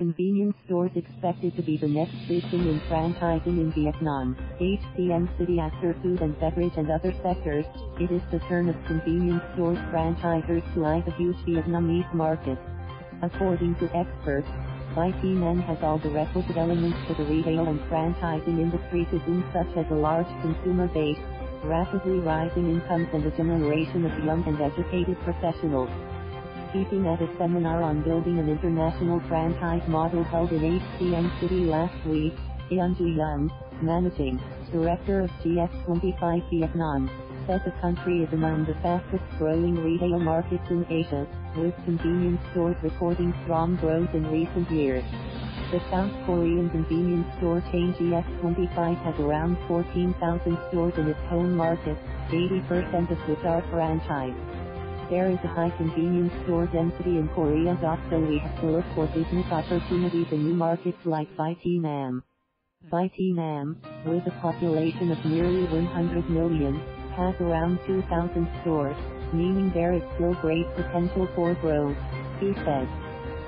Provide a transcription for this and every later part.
Convenience stores expected to be the next big thing in franchising in Vietnam. HCM City after food and beverage and other sectors, it is the turn of convenience stores franchisers to eye the huge Vietnamese market. According to experts, Vietnam has all the requisite elements for the retail and franchising industry to boom such as a large consumer base, rapidly rising incomes and a generation of young and educated professionals. Speaking at a seminar on building an international franchise model held in HCM City last week, Yun Ju Young, managing director of GS25 Vietnam, said the country is among the fastest growing retail markets in Asia, with convenience stores recording strong growth in recent years. The South Korean convenience store chain GS25 has around 14,000 stores in its home market, 80% of which are franchised. There is a high convenience store density in Korea. So we have to look for business opportunities in new markets like Vietnam. Vietnam, with a population of nearly 100 million, has around 2,000 stores, meaning there is still great potential for growth, he said.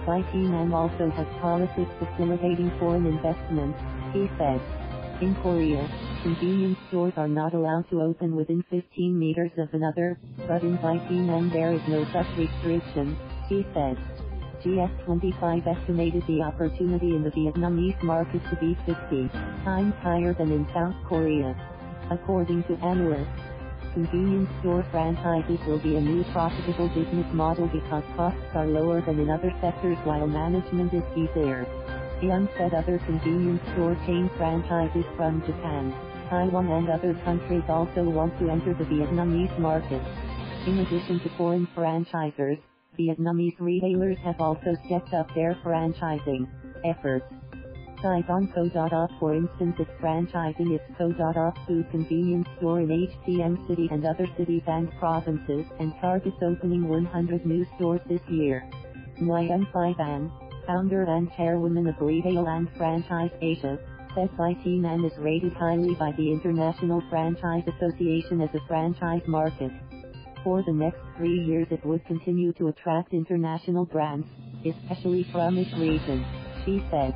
Vietnam also has policies facilitating foreign investment, he said. In Korea, convenience stores are not allowed to open within 15 meters of another, but in Vietnam there is no such restriction, he said. GS25 estimated the opportunity in the Vietnamese market to be 50 times higher than in South Korea. According to analysts, convenience store franchises will be a new profitable business model because costs are lower than in other sectors while management is easier. Young said other convenience store chain franchises from Japan, Taiwan and other countries also want to enter the Vietnamese market. In addition to foreign franchisers, Vietnamese retailers have also stepped up their franchising efforts. Saigon Co.op for instance is franchising its Co.op food convenience store in HCM City and other cities and provinces and targets opening 100 new stores this year. Nguyen Phi Van, founder and chairwoman of Retail and Franchise Asia, says Vietnam is rated highly by the International Franchise Association as a franchise market. For the next three years it would continue to attract international brands, especially from its region, she said.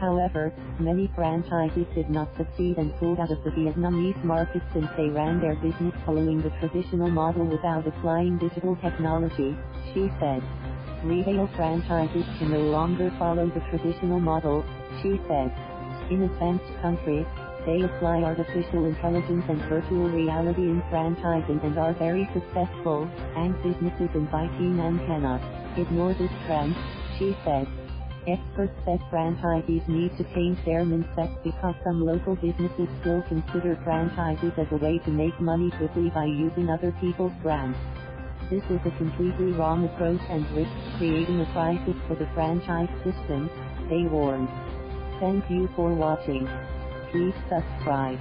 However, many franchises did not succeed and pulled out of the Vietnamese market since they ran their business following the traditional model without applying digital technology, she said. Retail franchises can no longer follow the traditional model, she said. In advanced countries, they apply artificial intelligence and virtual reality in franchising and are very successful, and businesses in Vietnam cannot ignore this trend, she said. Experts said franchisees need to change their mindset because some local businesses still consider franchises as a way to make money quickly by using other people's brands. This is a completely wrong approach and risks creating a crisis for the franchise system, they warned. Thank you for watching. Please subscribe.